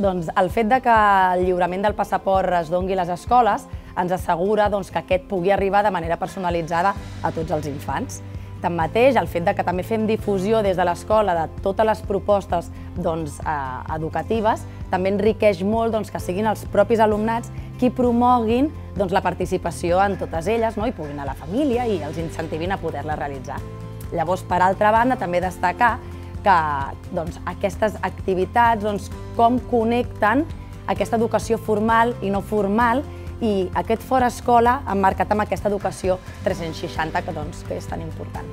Doncs el fet de que el lliurament del passaport es dongui a les escoles ens assegura doncs, que aquest pugui arribar de manera personalitzada a tots els infants. Tanmateix, el fet de que també fem difusió des de l'escola de totes les propostes doncs, eh, educatives també enriqueix molt doncs, que siguin els propis alumnats qui promoguin doncs, la participació en totes elles no? i puguin a la família i els incentivin a poder-la realitzar. Llavors, per altra banda, també destacar que doncs, aquestes activitats, doncs, com connecten aquesta educació formal i no formal i aquest fora escola emmarcat amb aquesta educació 360 que, doncs, que és tan important.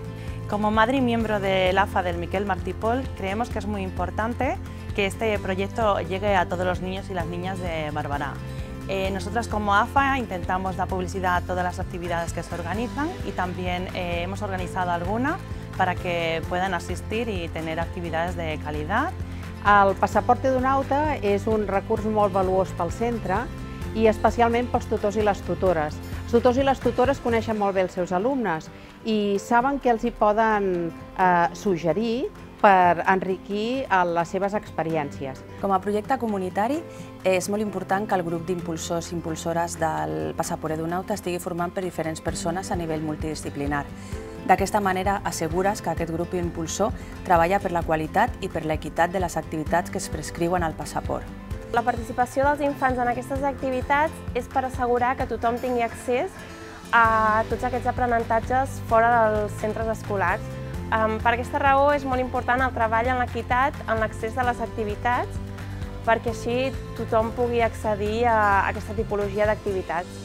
Como madre y miembro del AFA del Miquel Martí Pol, creemos que es muy importante que este proyecto llegue a todos los niños y las niñas de Barbará. Eh, nosotras como AFA intentamos dar publicidad a todas las actividades que se organizan y también eh, hemos organizado alguna para que puedan asistir y tener actividades de calidad. El passaport Edonauta és un recurs molt valuós pel centre i especialment pels tutors i les tutores. Els tutors i les tutores coneixen molt bé els seus alumnes i saben que els hi poden eh, suggerir per enriquir eh, les seves experiències. Com a projecte comunitari és molt important que el grup d'impulsors i impulsores del Passaport Edonauta estigui formant per diferents persones a nivell multidisciplinar. D'aquesta manera assegures que aquest grup impulsor treballa per la qualitat i per l'equitat de les activitats que es prescriuen al passaport. La participació dels infants en aquestes activitats és per assegurar que tothom tingui accés a tots aquests aprenentatges fora dels centres escolars. Per aquesta raó és molt important el treball en l'equitat, en l'accés de les activitats, perquè així tothom pugui accedir a aquesta tipologia d'activitats.